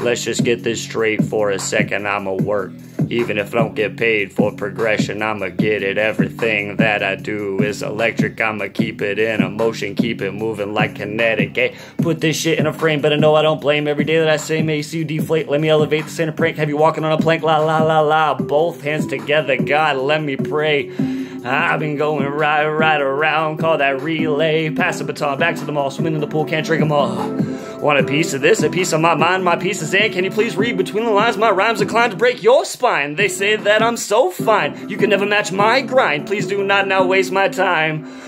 Let's just get this straight for a second. I'ma work. Even if I don't get paid for progression, I'ma get it. Everything that I do is electric. I'ma keep it in a motion, keep it moving like kinetic. Hey, put this shit in a frame, but I know I don't blame. Every day that I say, may see you deflate. Let me elevate the center prank. Have you walking on a plank? La la la la. Both hands together, God, let me pray. I've been going right, right around, call that relay. Pass the baton back to the mall, swim in the pool, can't drink them all. Want a piece of this, a piece of my mind, my piece in. Can you please read between the lines? My rhymes are inclined to break your spine. They say that I'm so fine, you can never match my grind. Please do not now waste my time.